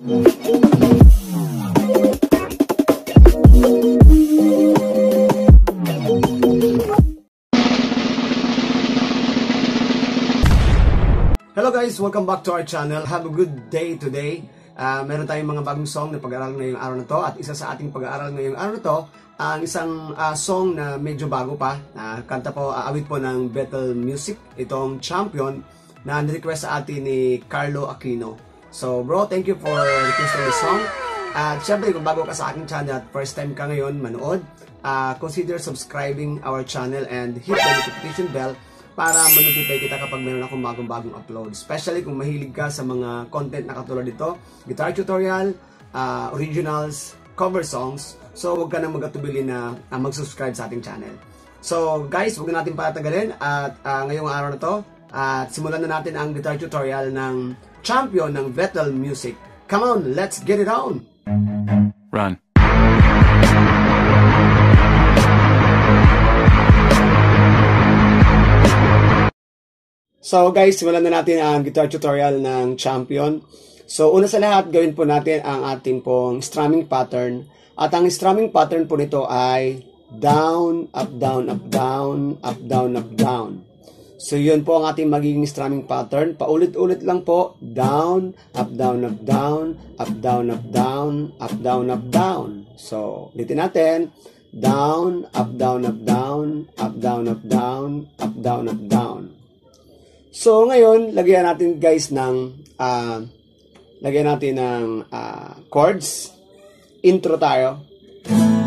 Hello guys! Welcome back to our channel. Have a good day today. Uh, meron tayong mga bagong song na pag-aaral ngayong araw na to at isa sa ating pag-aaral ngayong araw na to ang isang uh, song na medyo bago pa. Uh, kanta po, uh, awit po ng Bethel Music, itong Champion na nirequest sa atin ni Carlo Aquino. So bro, thank you for requesting the song. At syempre kung bago ka sa aking channel at first time ka ngayon manood, uh, consider subscribing our channel and hit the notification bell para ma-notify kita kapag meron akong bagong-bagong upload. Especially kung mahilig ka sa mga content na katulad dito, guitar tutorial, uh, originals, cover songs. So, huwag ka nang magatubili na uh, mag-subscribe sa ating channel. So, guys, huwag na natin patatagalin at uh, ngayong araw na to, at uh, simulan na natin ang guitar tutorial ng champion ng Vettel Music. Come on, let's get it on! Run. So guys, simulan na natin ang guitar tutorial ng Champion. So una sa lahat, gawin po natin ang ating pong strumming pattern. At ang strumming pattern po nito ay down, up, down, up, down, up, down, up, down. So yun po ang ating magiging strumming pattern. Paulit-ulit lang po, down, up, down, up, down, up, down, up, down, up, down, up, down. So, ulitin natin, down, up, down, up, down, up, down, up, down, up, down, up, down. So, ngayon, lagyan natin guys ng, uh, lagyan natin ng uh, chords. Intro tayo. C.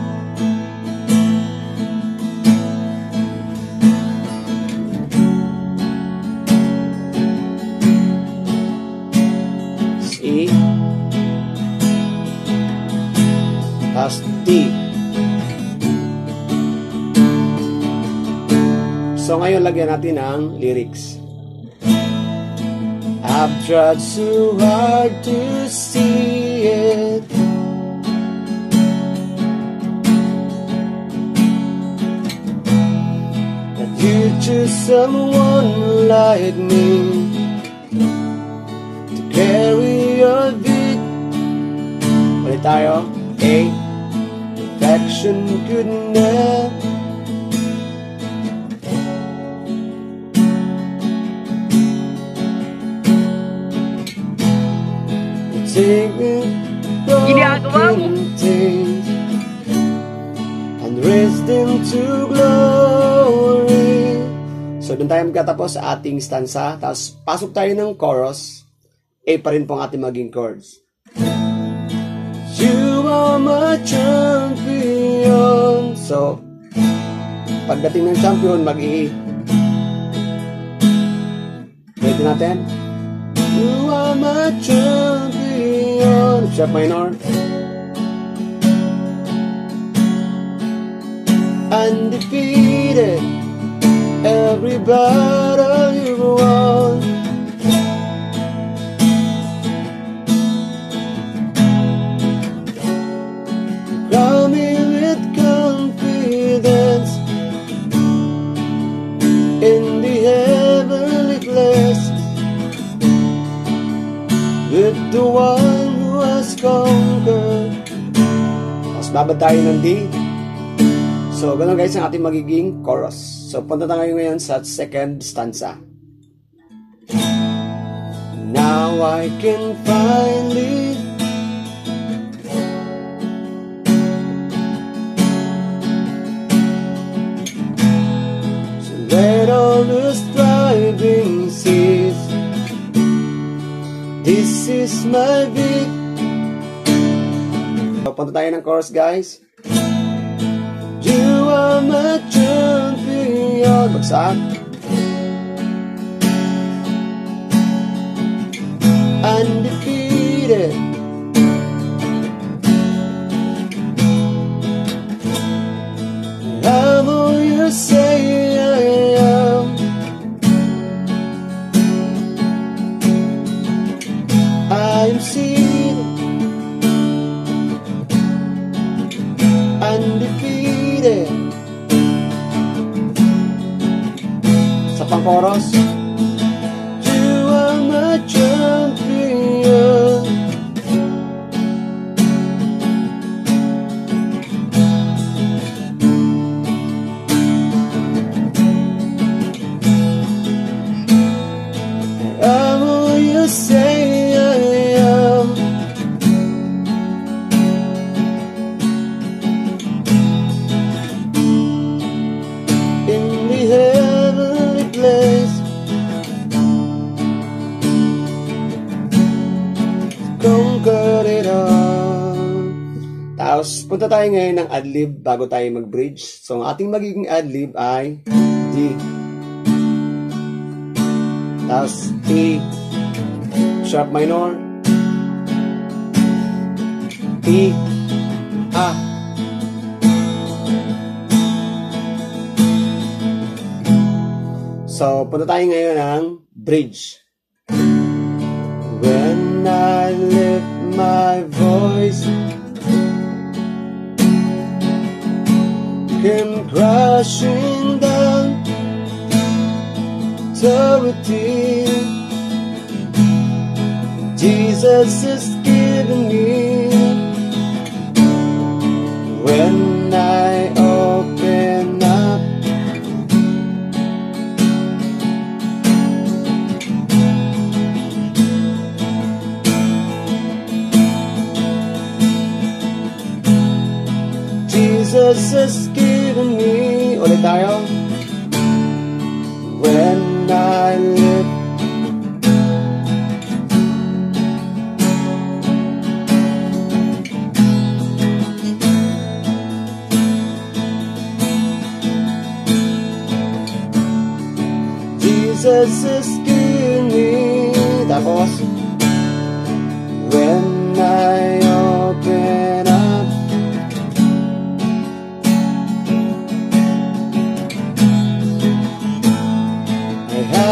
ngayon, lagyan natin ng lyrics. I've tried so hard to see it. That you choose someone like me to carry your beat. Ulit tayo. A. Perfection could never Ginagawa mo? And raise them to glory. So, doon tayo magkatapos sa ating stanza. Tapos, pasok tayo ng chorus. A pa rin po ang ating maging chords. You are my champion. So, pagdating ng champion, mag-i. Pwede natin. You are my champion. F minor. Undefeated. Every battle you've won. Tapos tayo ng D. So, ganun guys ang ating magiging chorus. So, punta tayo ngayon sa second stanza. Now I can finally So let all the striving cease This is my So, punta tayo ng chorus guys. You are my champion. Bagsak Sa pang-chorus You Tapos, punta tayo ngayon ng adlib bago tayo mag-bridge. So, ang ating magiging adlib ay D. Tapos, E. Sharp minor. E. A. So, punta tayo ngayon ng bridge. When I lift crashing down to Authority Jesus is giving me. When I open up Jesus is giving me Ulit tayo When I live. Jesus is giving me Tapos When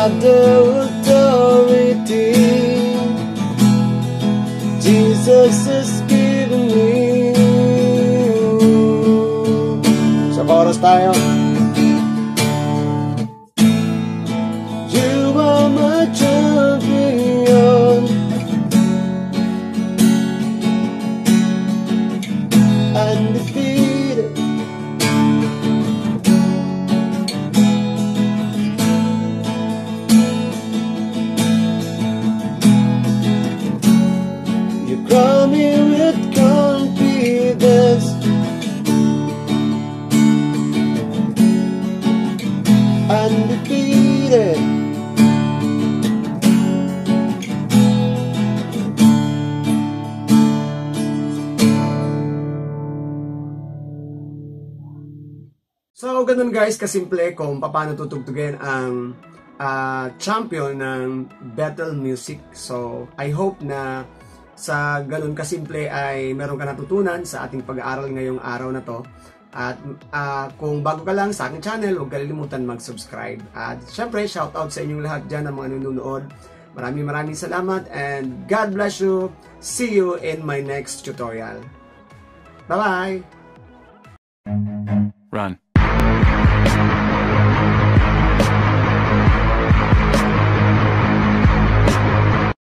I have the authority Jesus is giving me Sa chorus tayo Undefeated So, ganun guys, kasimple kung paano tutugtugin ang ah, champion ng battle music. So, I hope na sa ganun kasimple ay meron ka natutunan sa ating pag-aaral ngayong araw na to. At ah, kung bago ka lang sa aking channel, huwag kalimutan mag-subscribe. At syempre, shoutout sa inyong lahat dyan ng mga nanonood. Maraming maraming salamat and God bless you. See you in my next tutorial. Bye-bye! Run.